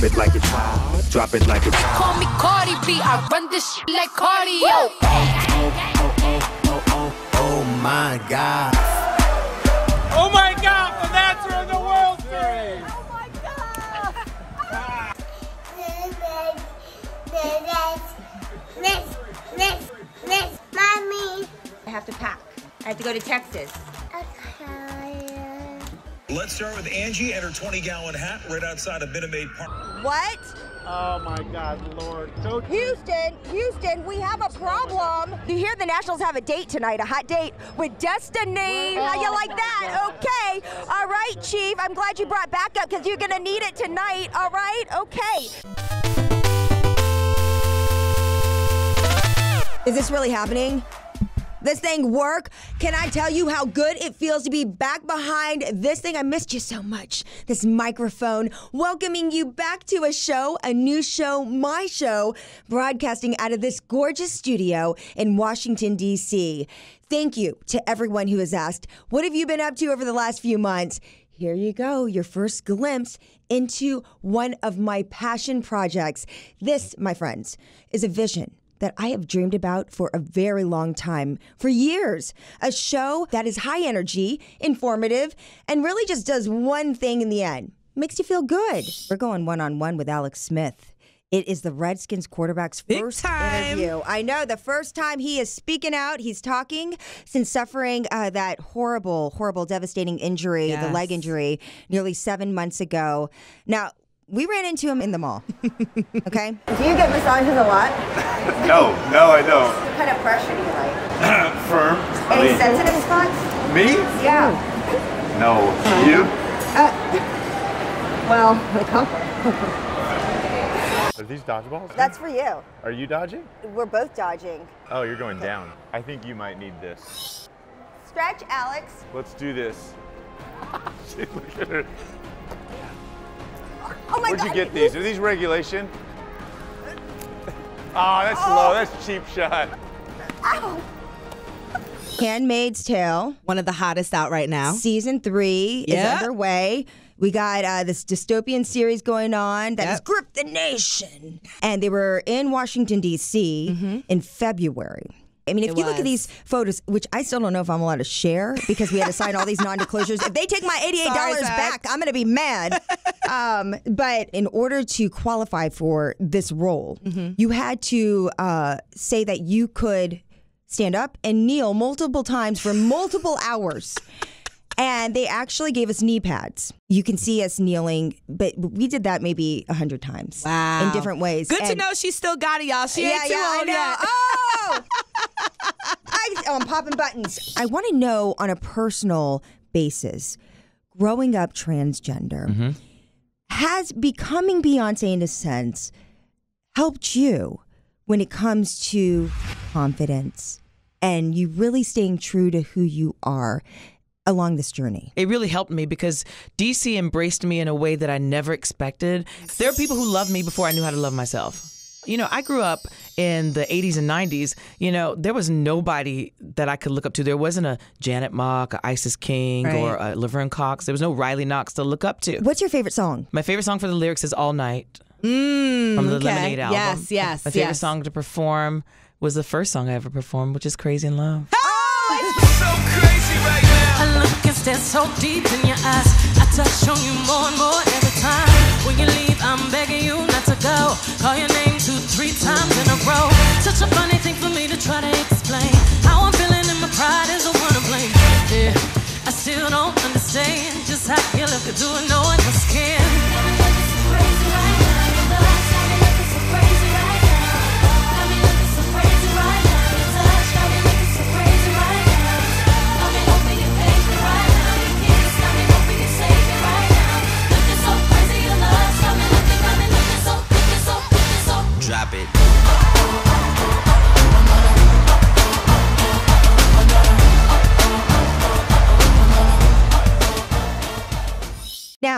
Drop it like it's hot. Drop it like it's hot. Call me Cardi B, I run this shit like cardio. Oh oh, oh, oh, oh, my God. Oh my God, the Nats are in the World Series. Mommy. I have to pack. I have to go to Texas. Let's start with Angie and her 20 gallon hat right outside of Minute Maid Park. What? Oh my God, Lord. Coach. Houston, Houston, we have a problem. You hear the Nationals have a date tonight, a hot date with Destiny. How you like that? Okay. All right, Chief. I'm glad you brought backup because you're going to need it tonight. All right? Okay. Is this really happening? This thing work? Can I tell you how good it feels to be back behind this thing? I missed you so much. This microphone, welcoming you back to a show, a new show, my show, broadcasting out of this gorgeous studio in Washington, D.C. Thank you to everyone who has asked, What have you been up to over the last few months? Here you go, your first glimpse into one of my passion projects. This, my friends, is a vision that I have dreamed about for a very long time, for years. A show that is high energy, informative, and really just does one thing in the end makes you feel good. We're going one on one with Alex Smith. It is the Redskins quarterback's Big first time. interview. I know the first time he is speaking out, he's talking since suffering uh, that horrible, horrible, devastating injury, the leg injury, nearly seven months ago. Now, we ran into him in the mall. okay? Do you get massages a lot? No, no, I don't. What kind of pressure do you like? Firm. Any Me? sensitive spots? Me? Yeah. No. You? Uh, well, the comfort. Are these dodgeballs? That's for you. Are you dodging? We're both dodging. Oh, you're going down. I think you might need this. Stretch, Alex. Let's do this. Look at her. Oh my Where'd god. you get these? Are these regulation? Oh, that's low. That's cheap shot. Handmaid's Tale, One of the hottest out right now. season three Yeah. is underway. We got uh, this dystopian series going on that has gripped the nation. And they were in Washington, D.C. in February. I mean, if. It you look at these photos, which I still don't know if I'm allowed to share because we had to sign all these non-disclosures. If they take my $88 Sorry, back, I'm going to be mad. um, but in order to qualify for this role, Mm-hmm. you had to uh, say that you could stand up and kneel multiple times for multiple hours. And they actually gave us knee pads. You can see us kneeling, but we did that maybe a hundred times. Wow. In different ways. Good to know she still got it, y'all. She yeah, ain't too yeah, I old yet. Oh, I, oh, I'm popping buttons. I want to know on a personal basis, growing up transgender, mm-hmm. has becoming Beyonce in a sense helped you when it comes to confidence and you really staying true to who you are along this journey? it really helped me because DC embraced me in a way that I never expected. There are people who loved me before I knew how to love myself. You know, I grew up in the 80s and 90s. You know, there was nobody that I could look up to. There wasn't a Janet Mock, a Isis King, or a Laverne Cox. There was no Riley Knoxx to look up to. What's your favorite song? My favorite song for the lyrics is All Night Mm, from the okay. Lemonade album. Yes, yes, My favorite yes. song to perform was the first song I ever performed, which is Crazy in Love. I look and stare so deep in your eyes. I touch on you more and more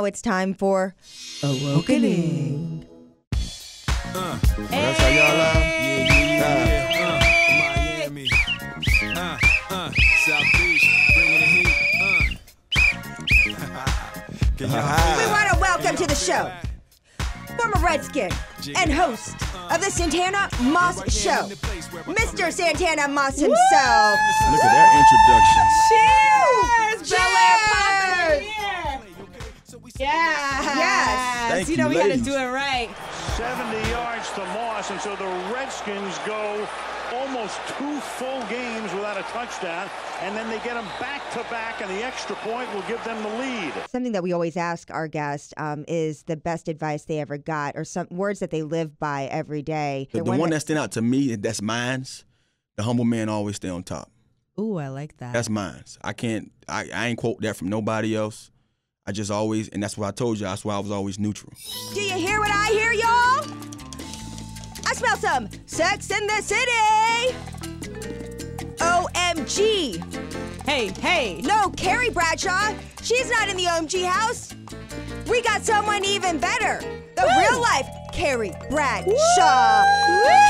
Now it's time for Awakening. Y'all are? Yeah, yeah, yeah. Uh. Uh, uh, Beach, bringing the heat. Uh. Can you We want to welcome to the show former Pumpkin and host of the Santana Moss Show, Mr. Santana Moss himself. Look at that introduction. Cheers! Air Yeah. Yes. Thank you you, know we got to do it right. 70 yards to Moss, and so the Redskins go almost two full games without a touchdown, and then they get them back to back, and the extra point will give them the lead. Something that we always ask our guests um, is the best advice they ever got, or some words that they live by every day. The, the one that stand out to me, that's mine's. The humble man always stay on top. Ooh, I like that. That's mine's. I can't. I, I ain't quote that from nobody else. I just always, and that's why I told you. That's why I was always neutral. Do you hear what I hear, y'all? I smell some sex in the city. OMG. hey, hey. No, Carrie Bradshaw. She's not in the OMG house. We got someone even better. The real life Carrie Bradshaw.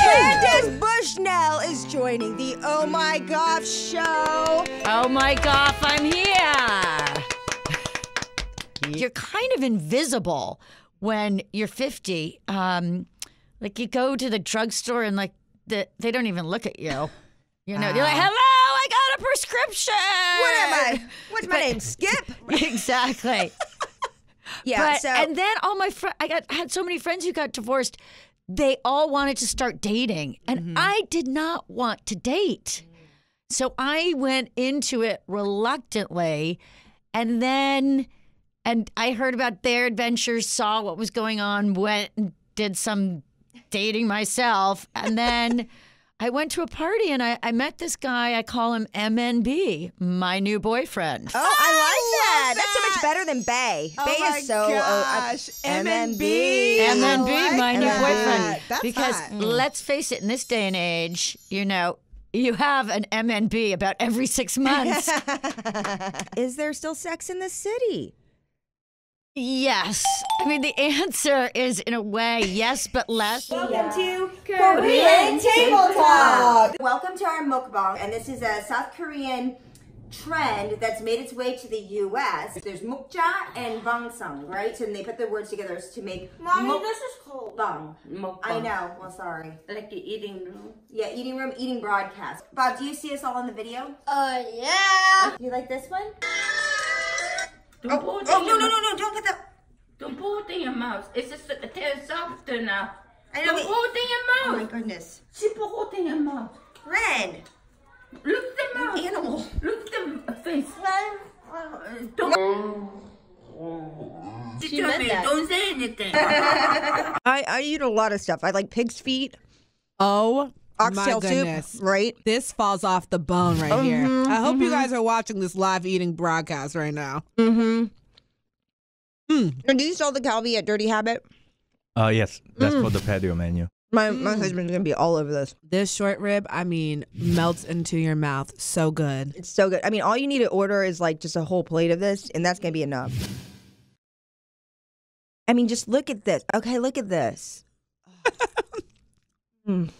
Candace Bushnell is joining the Oh My Goff show. Oh my gosh, I'm here. You're kind of invisible when you're 50. Um, like you go to the drugstore and like the, they don't even look at you. You know, they're like, "Hello, I got a prescription." What am I? What's my name? Skip? exactly. Yeah, But, so and then all my friends, I got had so many friends who got divorced. They all wanted to start dating, and I did not want to date. So I went into it reluctantly, and then, and I heard about their adventures, saw what was going on, went and did some dating myself, and then. I went to a party and I, I met this guy. I call him MNB, my new boyfriend. Oh, I like that. That's so much better than Bay. Oh Bay my is so gosh. uh, MNB. MNB, like my new boyfriend. That's because hot. let's face it, in this day and age, you know, you have an MNB about every six months. Is there still sex in the city? Yes. I mean, the answer is in a way yes, but less. Welcome to Korean Table Talk. Welcome to our mukbang, and this is a South Korean trend that's made its way to the U.S. There's mukja and bangsang, right? So they put the words together to make Mommy, muk- this is called bang. mukbang. I know. Well, sorry. Like the eating room. Yeah, eating room, eating broadcast. Bob, do you see us all in the video? Uh, yeah. You like this one? Don't Oh, put it oh in no, your no, mouth. no, no! Don't put that. Don't put it in your mouth. It's just it tastes softer now. I know Don't it- put it in your mouth. Oh mouth. my goodness, She put it in your mouth. Red. Look at the mouth. animal. Look at the face. Don't. She told me, don't say anything. I I eat a lot of stuff. I like pig's feet, Oh, oxtail my goodness. soup, right? This falls off the bone right here. Mhm, I hope you mhm. guys are watching this live eating broadcast right now. Mm-hmm. Hmm. And do you sell the kalbi at Dirty Habit? Uh, yes, that's Mm. for the patio menu. My my husband's gonna be all over this. This short rib, I mean, melts into your mouth. So good. It's so good. I mean, all you need to order is like just a whole plate of this, and that's gonna be enough. I mean, just look at this. Okay, look at this. Mm.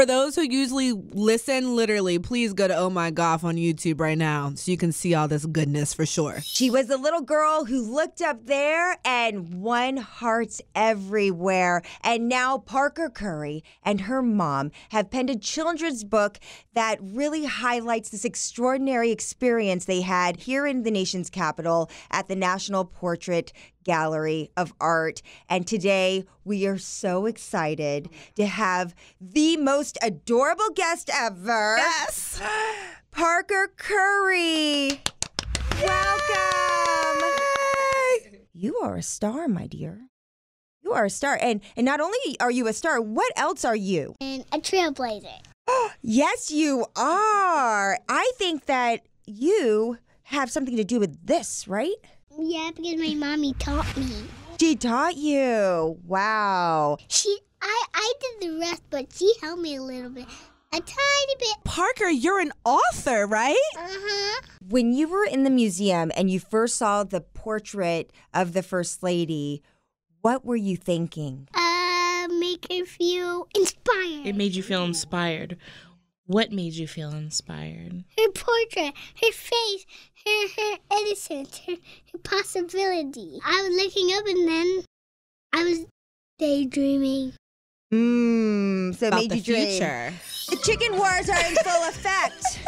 For those who usually listen, literally, please go to Oh My Goff on YouTube right now so you can see all this goodness for sure. She was a little girl who looked up there and won hearts everywhere. And now Parker Curry and her mom have penned a children's book that really highlights this extraordinary experience they had here in the nation's capital at the National Portrait Gallery of Art. And today we are so excited to have the most adorable guest ever. Yes. Parker Curry. Welcome. You are a star, my dear. You are a star. And and not only are you a star, what else are you? And a trailblazer. yes, you are. I think that you have something to do with this, right? Yeah, because my mommy taught me. She taught you. Wow. She, I, I did the rest, but she helped me a little bit, a tiny bit. Parker, you're an author, right? Uh huh. When you were in the museum and you first saw the portrait of the First Lady, what were you thinking? Uh, make her feel inspired. It made you feel inspired. What made you feel inspired? Her portrait, her face, her her innocence, her, her possibility. I was looking up, and then I was Daydreaming. Mmm. So it About made the you dream. future. The chicken wars are in full effect.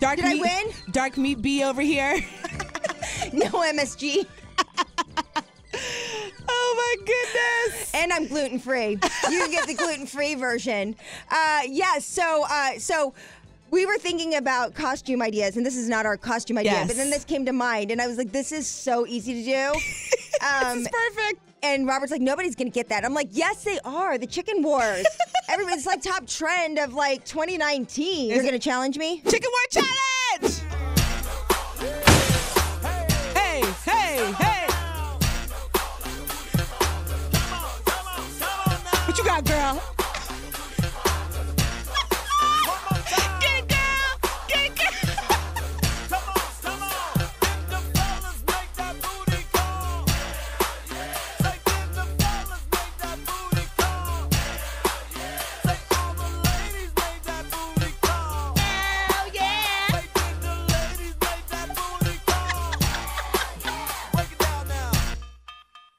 Dark Did I win? Dark meat B over here. no MSG. Goodness. And I'm gluten free. You can get the gluten free version. Uh, yeah. So uh, so. We were thinking about costume ideas, and this is not our costume idea, Yes. but then this came to mind, and I was like, this is so easy to do. Um, this is perfect. And Robert's like, nobody's gonna get that. I'm like, yes, they are. The chicken wars. Everybody's like top trend of like 2019. You're gonna challenge me? Chicken war challenge.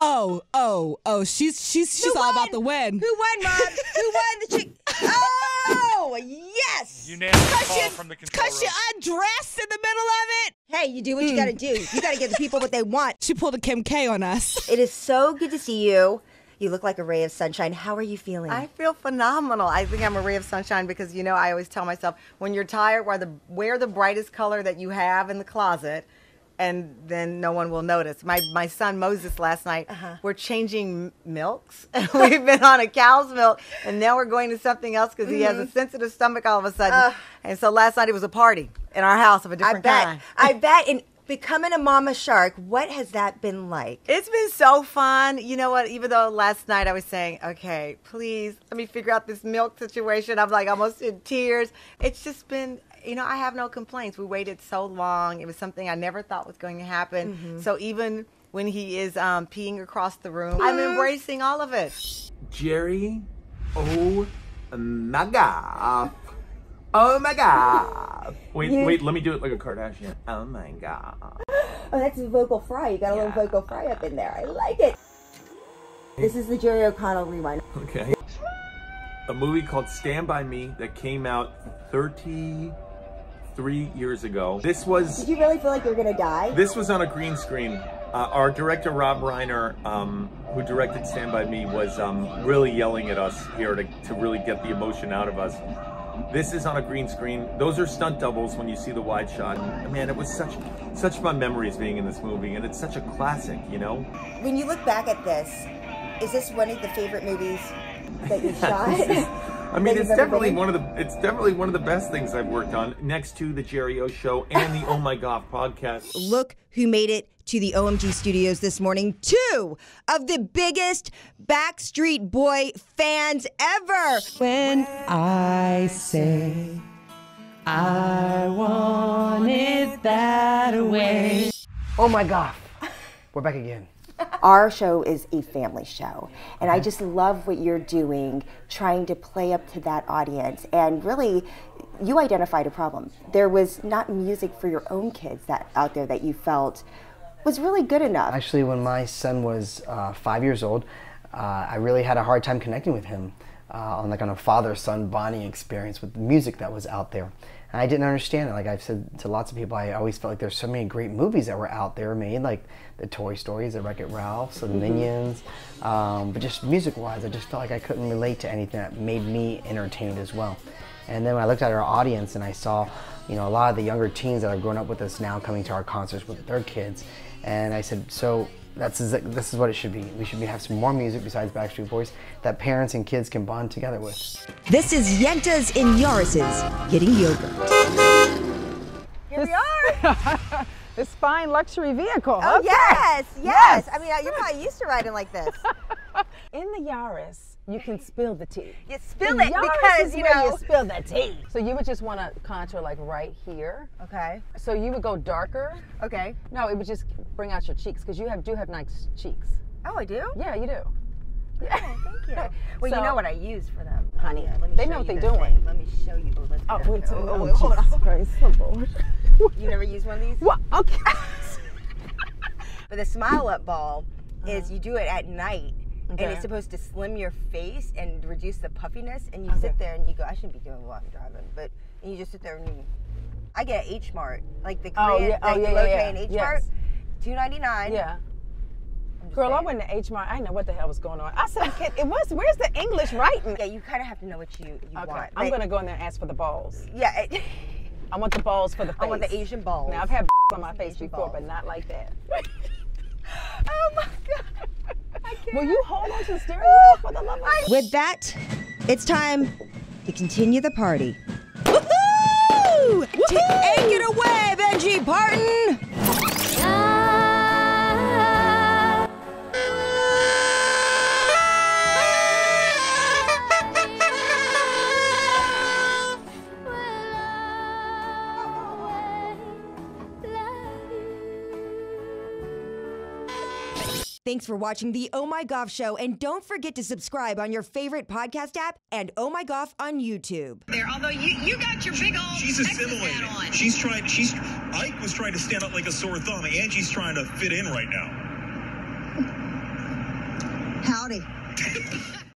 Oh, oh, oh, she's she's she's Who all won? about the win. Who won, Mom? Who won the chick? Oh, yes. Unanimous Cause call you, from the control cause you room. undressed in the middle of it. Hey, you do what you hmm. gotta do. You gotta give the people what they want. She pulled a Kim K on us. It is so good to see you. You look like a ray of sunshine. How are you feeling? I feel phenomenal. I think I'm a ray of sunshine because you know I always tell myself when you're tired, wear the wear the brightest color that you have in the closet, and then no one will notice. My my son Moses last night, Uh-huh. we're changing milks. We've been on a cow's milk, and now we're going to something else because he has a Mhm. sensitive stomach all of a sudden. Ugh. and so last night it was a party in our house of a different I bet. kind. I bet. And becoming a mama shark, what has that been like? It's been so fun. You know what? Even though last night I was saying, okay, please let me figure out this milk situation. I'm like almost in tears. It's just been, you know, I have no complaints. We waited so long. It was something I never thought was going to happen. Mhm. So even when he is um, peeing across the room, I'm embracing all of it. Jerry, oh my god. Oh my god. Wait, You- wait, let me do it like a Kardashian. Oh my god. Oh, that's a vocal fry. You got a little vocal fry up in there. I like it. This is the Jerry O'Connell rewind. Okay. A movie called Stand By Me that came out 33 years ago. This was Did you really feel like you were gonna die? This was on a green screen. Uh, our director Rob Reiner, um, who directed Stand by Me, was um, really yelling at us here to, to really get the emotion out of us. This is on a green screen. Those are stunt doubles when you see the wide shot. And, man, it was such such fun memories being in this movie, and it's such a classic, you know. When you look back at this, is this one of the favorite movies that you shot? I mean, That it's you've definitely one of the it's definitely one of the best things I've worked on, next to the Jerry O Show and the Oh My Goff podcast. Look who made it to the OMG studios this morning. Two of the biggest Backstreet Boy fans ever. When I say I want it that way. Oh my God. We're back again. Our show is a family show, and I just love what you're doing, trying to play up to that audience. And really, you identified a problem. There was not music for your own kids that out there that you felt was really good enough. Actually, when my son was uh, five years old, uh, I really had a hard time connecting with him uh, on like on a father-son bonding experience with the music that was out there. And I didn't understand it. Like I've said to lots of people, I always felt like there's so many great movies that were out there made, like the Toy Stories, the Wreck-It Ralphs, the Mhm. Minions. Um, but just music-wise, I just felt like I couldn't relate to anything that made me entertained as well. And then when I looked at our audience and I saw, you know, a lot of the younger teens that are growing up with us now coming to our concerts with their kids, and I said, so that's this is what it should be. We should be, have some more music besides Backstreet Boys that parents and kids can bond together with. This is Yentas in Yaris's Getting Yogurt. Here we are. this fine luxury vehicle. Oh, Okay. yes, yes. I mean, uh, you're probably used to riding like this. In the Yaris, you can spill the tea. You spill The it Yaris because, you know- you spill the tea. So you would just want to contour like right here. Okay. So you would go darker. Okay. No, it would just bring out your cheeks because you have do have nice cheeks. Oh, I do? Yeah, you do. Oh, thank you. Well, So- you know what I use for them. Honey, Yeah, let me they know what they're doing. thing. Let me show you. Oh, let's Oh, wait, oh, oh, wait, hold on. Christ, oh, Lord. You never use one of these? What? Okay. But the smile up ball is uh-huh. you do it at night and it's supposed to slim your face and reduce the puffiness. And you Okay. sit there and you go, I shouldn't be doing while I'm driving, but and you just sit there and you. I get H Mart, like the Oh, Korean, yeah. Oh, like yeah, the low yeah, Korean yeah. H Mart, Yes. two ninety nine. Yeah. Girl, I went to H Mart. I didn't know what the hell was going on. I said, "Kid, it was. Where's the English writing?" Yeah, you kind of have to know what you, you Okay, want. I'm Like- gonna go in there and ask for the balls. Yeah. It, I want the balls for the face. I want the Asian balls. Now I've had on my face before, but not like that. oh my god. Will you hold on to the steering wheel for the love of With that, it's time to continue the party. Woohoo! Take it away, Benji Parton! Thanks for watching the Oh My Goff Show, and don't forget to subscribe on your favorite podcast app and Oh My Goff on YouTube. there. Although you, you got your big old She's Texas assimilating. hat on. She's trying. She's Ike was trying to stand up like a sore thumb. Angie's trying to fit in right now. Howdy.